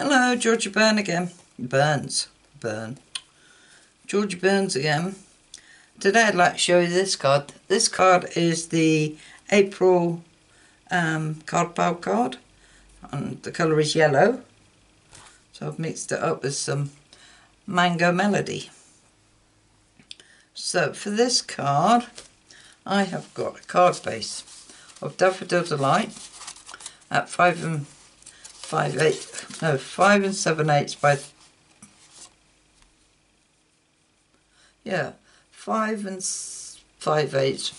Hello, Georgie Byrne again. Burns. Burn. Georgie Burns again. Today I'd like to show you this card. This card is the April um, card pal card. And the colour is yellow. So I've mixed it up with some Mango Melody. So for this card, I have got a card base of Daffodil Delight at five and five eight no five and seven eighths by yeah five and five eighths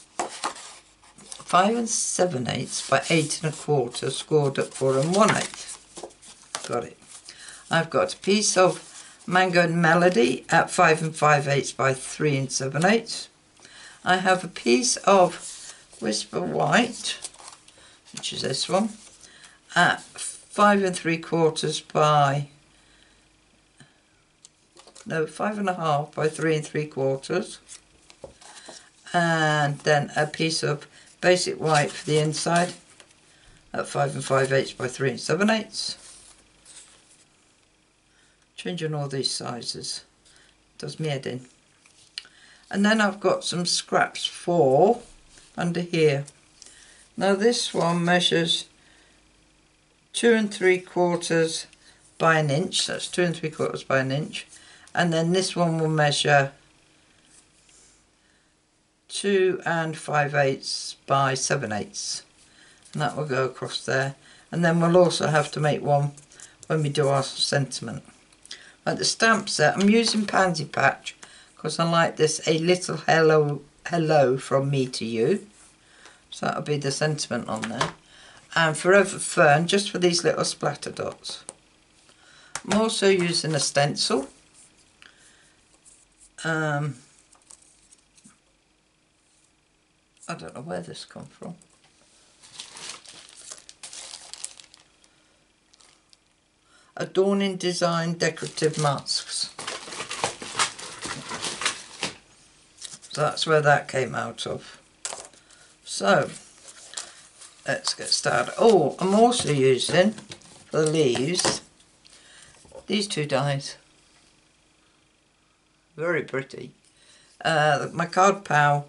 five and seven eighths by eight and a quarter scored at four and one eighth. Got it. I've got a piece of Mango and Melody at five and five eighths by three and seven eighths. I have a piece of Whisper White which is this one at five and three quarters by no five and a half by three and three quarters. And then a piece of basic white for the inside at five and five eighths by three and seven eighths. Changing all these sizes. Does me head in. And then I've got some scraps for under here. Now this one measures two and three quarters by an inch that's two and three quarters by an inch and then this one will measure two and five eighths by seven eighths. And that will go across there. And then we'll also have to make one when we do our sentiment. At the stamp set I'm using Pansy Patch because I like this a little hello hello from me to you. So that'll be the sentiment on there and Forever Fern just for these little splatter dots. I'm also using a stencil. Um, I don't know where this come from. Adorning Design Decorative Masks. That's where that came out of. So, let's get started. Oh, I'm also using for the leaves these two dies. Very pretty. Uh, my card pal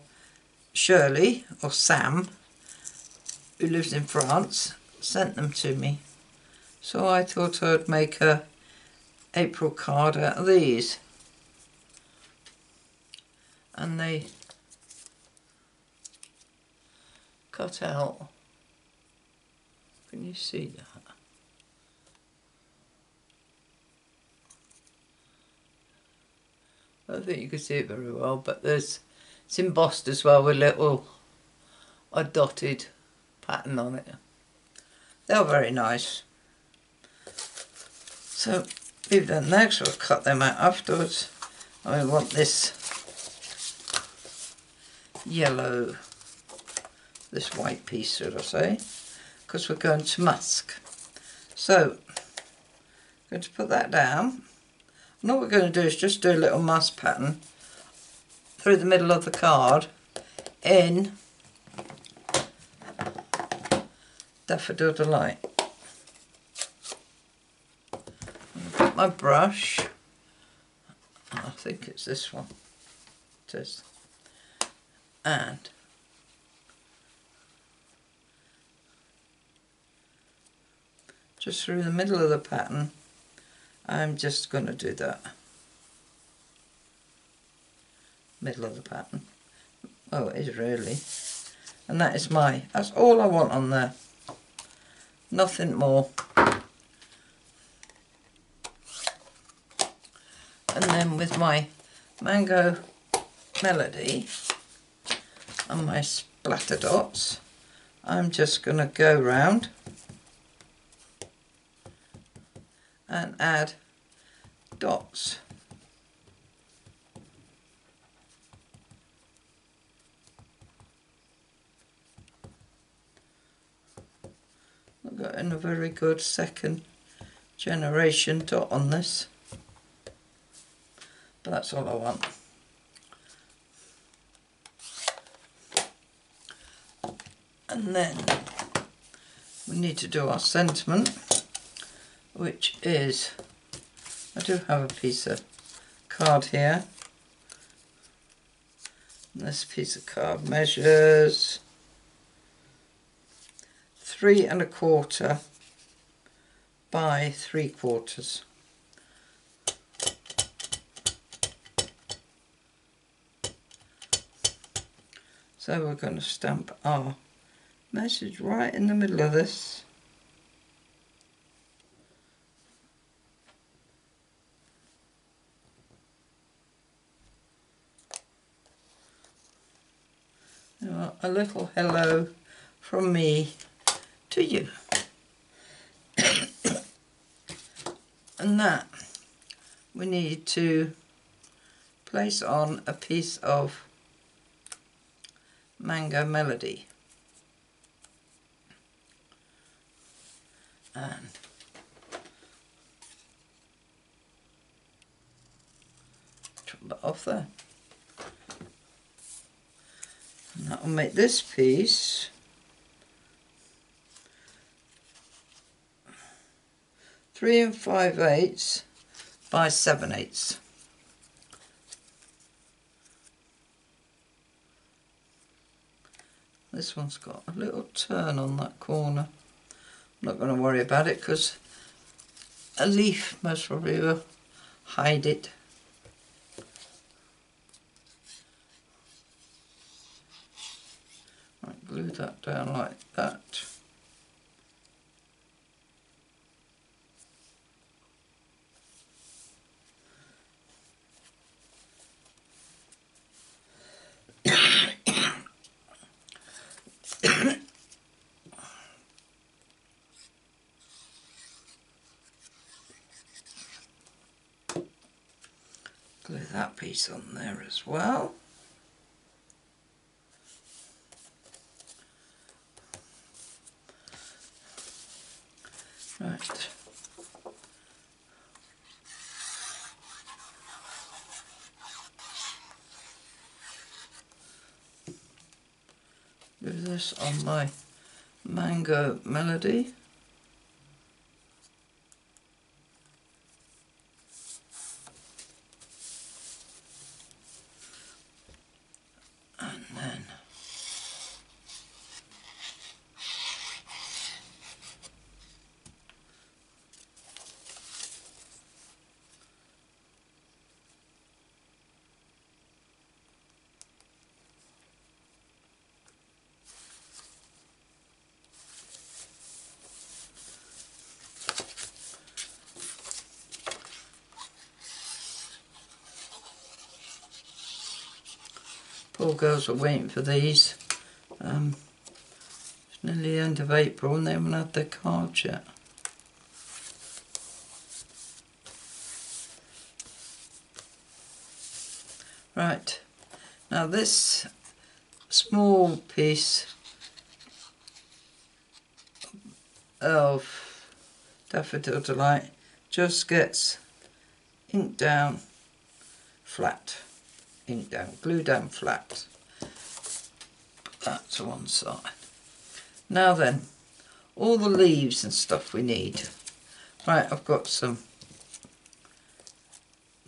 Shirley or Sam, who lives in France, sent them to me. So I thought I'd make a April card out of these. And they cut out can you see that? I don't think you can see it very well, but there's it's embossed as well with little a dotted pattern on it. They're very nice. So we've done next, we'll cut them out afterwards. I want this yellow, this white piece, should I say because we're going to mask. So, I'm going to put that down. And all we're going to do is just do a little mask pattern through the middle of the card in Daffodil Delight. I'm going to put my brush, I think it's this one, it is, and just through the middle of the pattern I'm just going to do that. Middle of the pattern. Oh it is really. And that is my that's all I want on there. Nothing more. And then with my mango melody and my splatter dots I'm just going to go round and add dots. I've got a very good second generation dot on this but that's all I want. And then we need to do our sentiment which is, I do have a piece of card here. And this piece of card measures three and a quarter by three quarters. So we're going to stamp our message right in the middle of this. a little hello from me to you. and that we need to place on a piece of Mango Melody. And off there. And that will make this piece three and five eighths by seven eighths. This one's got a little turn on that corner. I'm not going to worry about it because a leaf most probably will hide it. Right, glue that down like that. glue that piece on there as well. Right. Do this on my mango melody. Poor girls are waiting for these. Um, it's nearly the end of April and they haven't had their cards yet. Right, now this small piece of Daffodil Delight just gets inked down flat ink down, glue down flat. Put that to one side. Now then, all the leaves and stuff we need. Right, I've got some.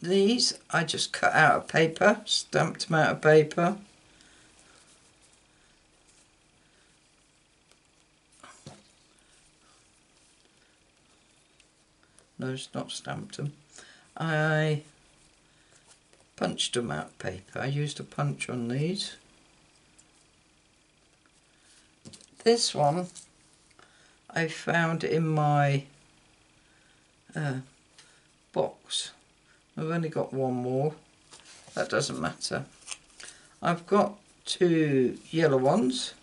These I just cut out of paper, stamped them out of paper. No, it's not stamped them. I punched them out paper. I used a punch on these. This one I found in my uh, box. I've only got one more. That doesn't matter. I've got two yellow ones.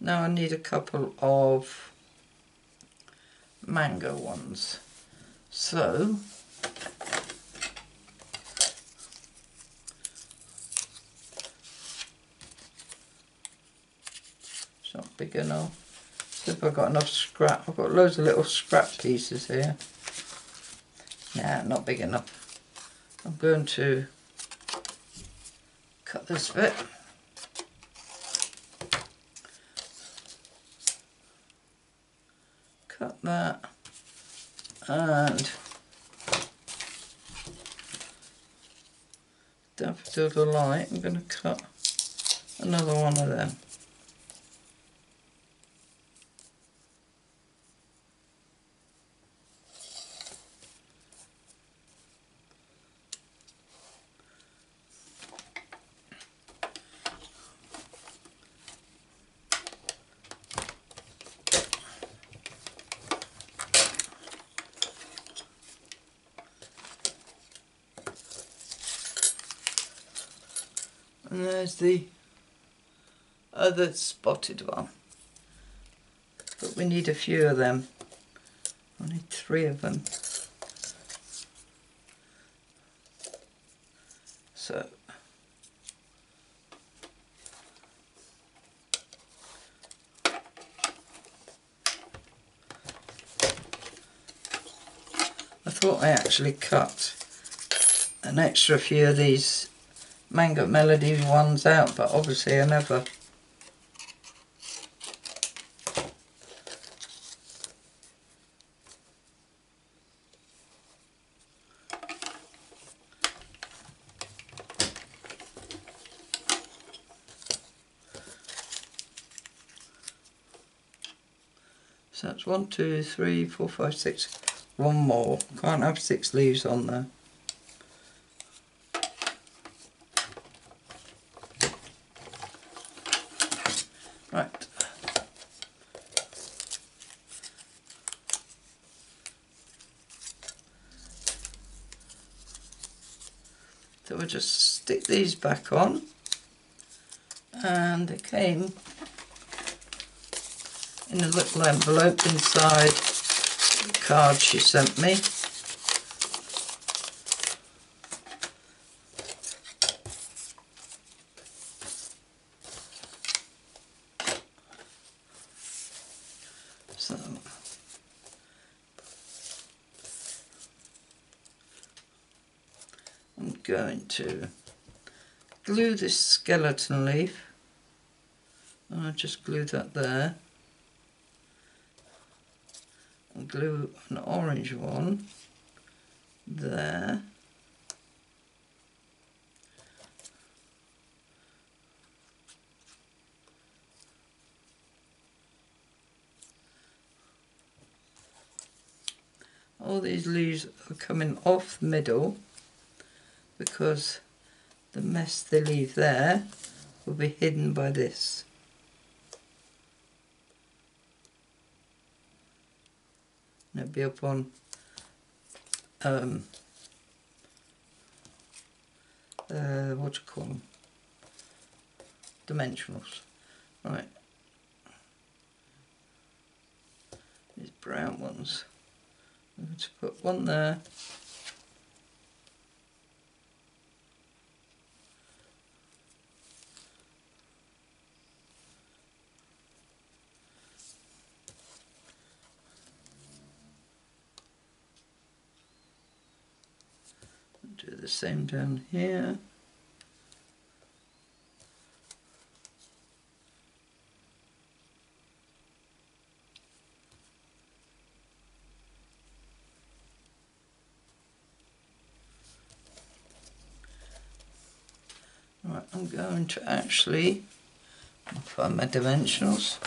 Now I need a couple of mango ones. So It's not big enough. See if I've got enough scrap. I've got loads of little scrap pieces here. Nah, not big enough. I'm going to cut this bit. Cut that. and Daffodil Delight, I'm going to cut another one of them. And there's the other spotted one. But we need a few of them. I need three of them. So I thought I actually cut an extra few of these Mango Melody ones out, but obviously I never. So that's one, two, three, four, five, six. One more. Can't have six leaves on there. Right. So we'll just stick these back on. And it came in a little envelope inside the card she sent me. So I'm going to glue this skeleton leaf. I'll just glue that there. And glue an orange one there. All these leaves are coming off the middle because the mess they leave there will be hidden by this. And it'll be up on um, uh, what you call them? Dimensionals. Right. These brown ones. I'm going to put one there. Do the same down here. Right, I'm going to actually find my dimensionals.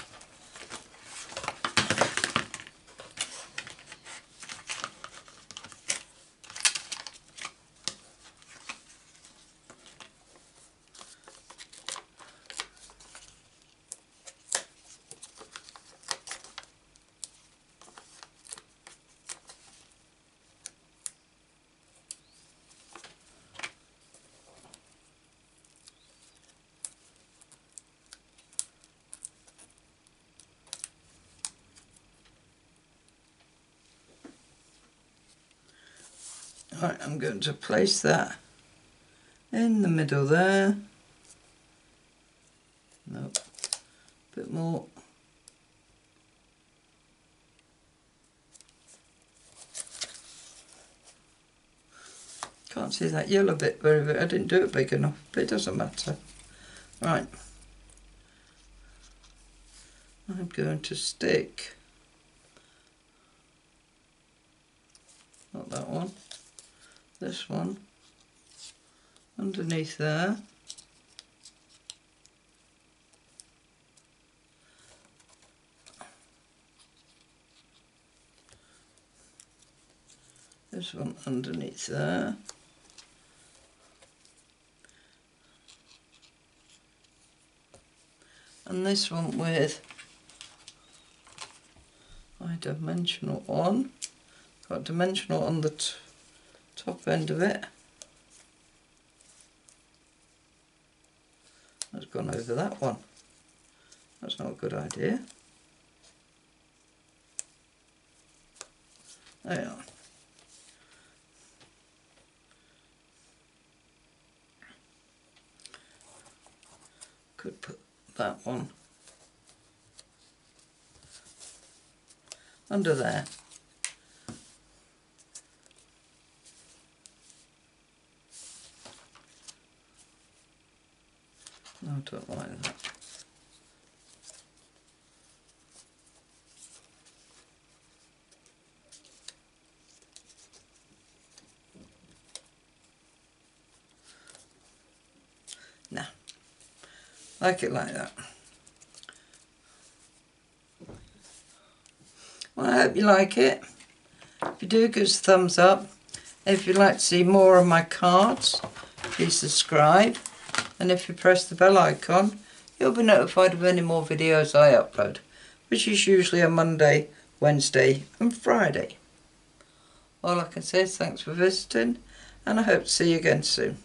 Right, I'm going to place that in the middle there. Nope, bit more. Can't see that yellow bit very, very, I didn't do it big enough, but it doesn't matter. Right. I'm going to stick not that one, this one, underneath there. This one underneath there. And this one with my dimensional on. Got dimensional on the top end of it. That's gone over that one. That's not a good idea. There you are. Could put that one under there. I don't like that. Nah, like it like that. Well, I hope you like it. If you do, give us a thumbs up. If you'd like to see more of my cards, please subscribe. And if you press the bell icon, you'll be notified of any more videos I upload, which is usually a Monday, Wednesday and Friday. All I can say is thanks for visiting and I hope to see you again soon.